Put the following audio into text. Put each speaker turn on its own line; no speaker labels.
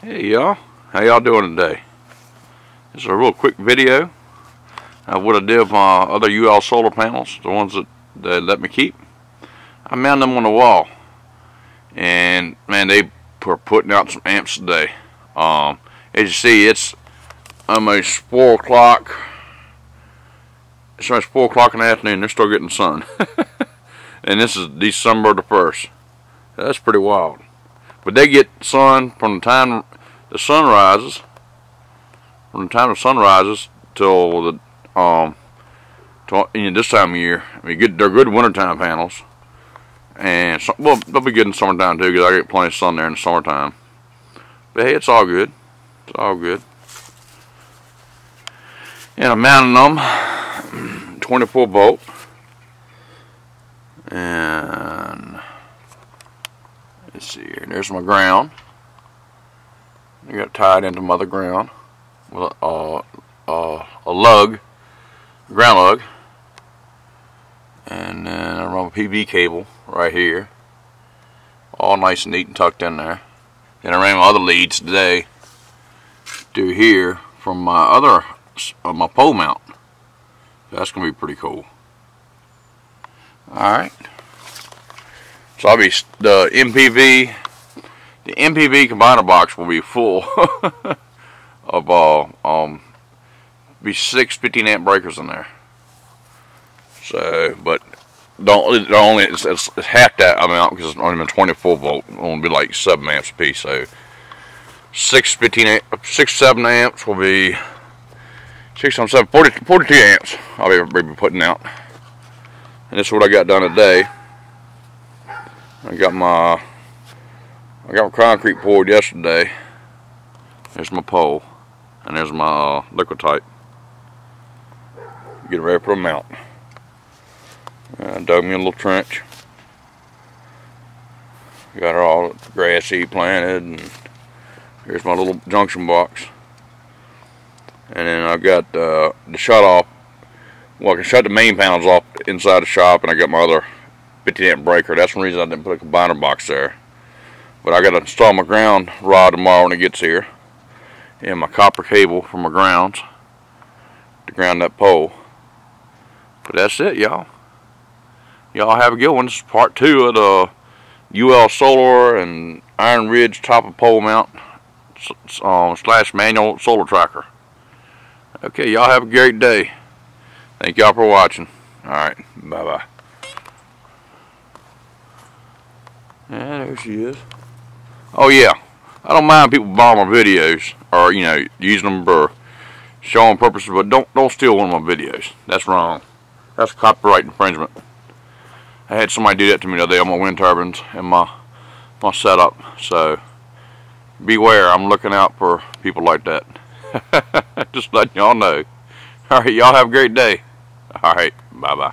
Hey y'all, how y'all doing today? This is a real quick video of what I did with my other UL solar panels, the ones that they let me keep. I mounted them on the wall and man they were putting out some amps today. Um, as you see it's almost 4 o'clock, it's almost 4 o'clock in the afternoon, they're still getting sun. and this is December the 1st. That's pretty wild. But they get sun from the time the sun rises, from the time the sun rises till the um, you know, this time of year. I mean, good, they're good wintertime panels, and so, well, they'll be good in summertime too because I get plenty of sun there in the summertime. But hey, it's all good. It's all good. And I'm mounting them 24 volt, and Let's see here. There's my ground. I got tied into mother ground with a, uh, uh, a lug, ground lug, and then I run a PV cable right here, all nice and neat and tucked in there. And I ran my other leads today to here from my other uh, my pole mount. That's gonna be pretty cool. All right. So I'll be the MPV, the MPV combiner box will be full of uh, um, be six 15 amp breakers in there. So, but don't only it's, it's, it's, half that amount because it's only been 24 volt. Only be like seven amps a piece. So six 15 amp, six seven amps will be six on seven 40, 42 amps. I'll be, be putting out. And this is what I got done today. I got my I got my concrete poured yesterday. There's my pole, and there's my uh, Liquatite. Get ready for a mount. I dug me a little trench. Got her all grassy planted, and here's my little junction box. And then I've got uh, the shut off. Well, I can shut the main panels off inside the shop, and I got my other 50 amp breaker. That's one reason I didn't put a combiner box there. But I got to install my ground rod tomorrow when it gets here. And my copper cable for my grounds to ground that pole. But that's it, y'all. Y'all have a good one. This is part two of the UL Solar and IronRidge top of pole mount um, slash manual solar tracker. Okay, y'all have a great day. Thank y'all for watching. Alright, bye-bye. Yeah, there she is. Oh yeah, I don't mind people buying my videos or you know using them for showing purposes, but don't don't steal one of my videos. That's wrong. That's copyright infringement. I had somebody do that to me the other day on my wind turbines and my my setup. So beware. I'm looking out for people like that. Just letting y'all know. All right, y'all have a great day. All right, bye bye.